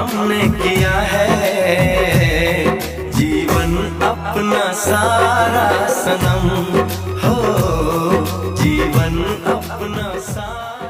हमने किया है। जीवन अपना सारा सनम। हो जीवन अपना सारा